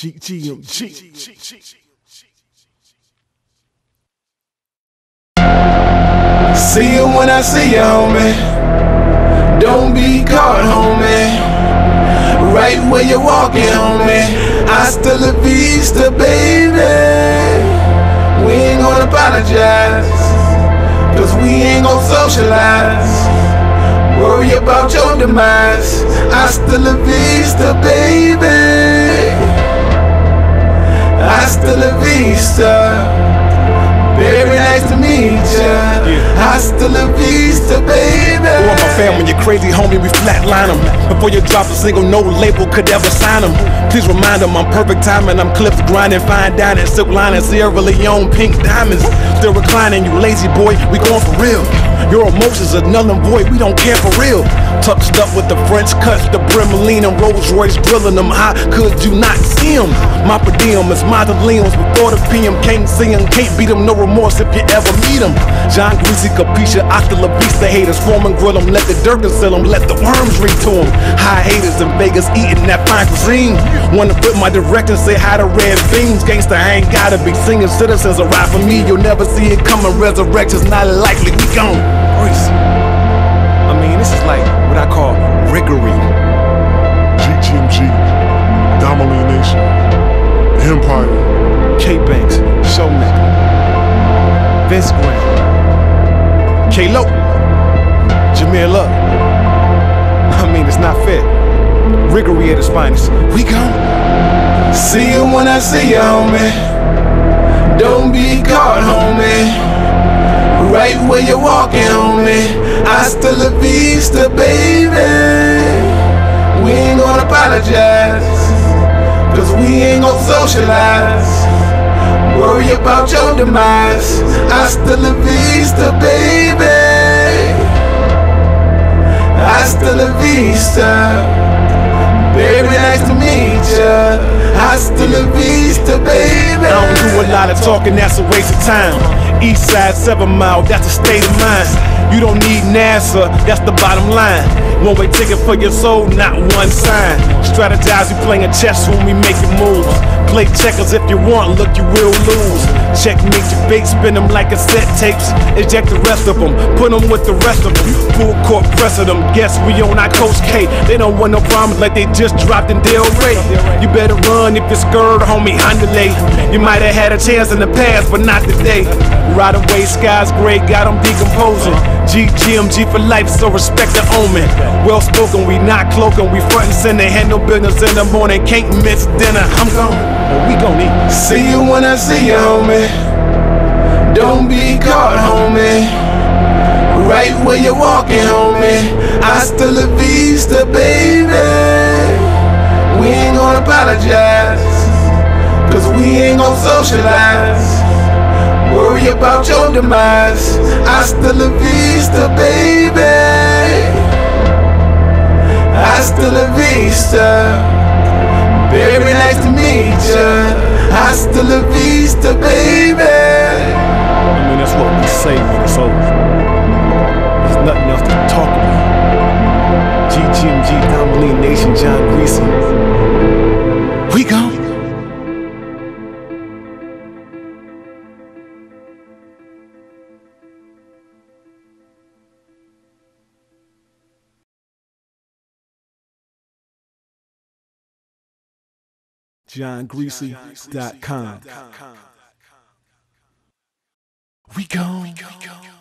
GGMG. See you when I see you, homie. Don't be caught, homie. Right where you're walking, homie. Hasta la vista, baby. We ain't gonna apologize. Cause we ain't gonna socialize. Worry about your demise. Hasta la vista, baby. Hasta la vista. Very nice to meet ya. Hasta la vista, baby. Who my fam when you're crazy, homie? We flatline them. Before you drop a single, no label could ever sign them. Please remind them I'm perfect timing. I'm clips grinding, fine dining, silk lining, Sierra Leone, pink diamonds. Still reclining, you lazy boy. We going for real. Your emotions are null and void. We don't care for real. Touched up with the French cuts, the Bremeline and Rolls Royce drilling them. How could you not see them? My per diem is mausoleums before the PM. Can't see them, can't beat them. No remorse if you ever meet them. John Greasy, Capisha, hasta la vista haters. Form and grill them, let the dirt conceal them, let the worms read to them. High haters in Vegas eating that fine cuisine. Wanna put my direction, say hi to red beans. Gangsta, I ain't gotta be singing. Citizens arrive for me, you'll never see it coming. Resurrection's not likely, we gone. Grease. This is like what I call riggery. GGMG, Dominating Nation, Empire, K Banks, Showmac, Vince Graham, K Lo, Jameer Love. I mean, it's not fair. Riggery at its finest. We gone. See you when I see you, homie. Don't be caught, homie. Right where you're walking, homie. Hasta la vista, baby. We ain't gonna apologize. Cause we ain't gonna socialize. Worry about your demise. Hasta la vista, baby. Hasta la vista. Baby, nice to meet ya. Hasta la vista, baby. I don't do a lot of talking, that's a waste of time. East side, seven mile, that's a state of mind. You don't need NASA, that's the bottom line. One way ticket for your soul, not one sign. Strategize, we playing chess when we making moves. Play checkers if you want, look, you will lose. Checkmate your bait, spin them like cassette tapes. Eject the rest of them, put them with the rest of them. Full court press of them, guess we on our Coach K. They don't want no problems like they just dropped in Del Rey. You better run if you're scared, homie, underlay. You might have had a chance in the past, but not today. Right away, skies gray, got them decomposing. GGMG for life, so respect the omen. Well spoken, we not cloaking, we front and center. Handle business in the morning, can't miss dinner. I'm gone, oh, we gon' eat. See you when I see you, homie. Don't be caught, homie. Right where you're walking, homie. I still la vista, baby. We ain't gonna apologize. Cause we ain't gonna socialize. Worry about your demise. Hasta la vista, baby. Hasta la vista. Very nice to meet ya. Hasta la vista, baby. JohnGreasy.com. We gone.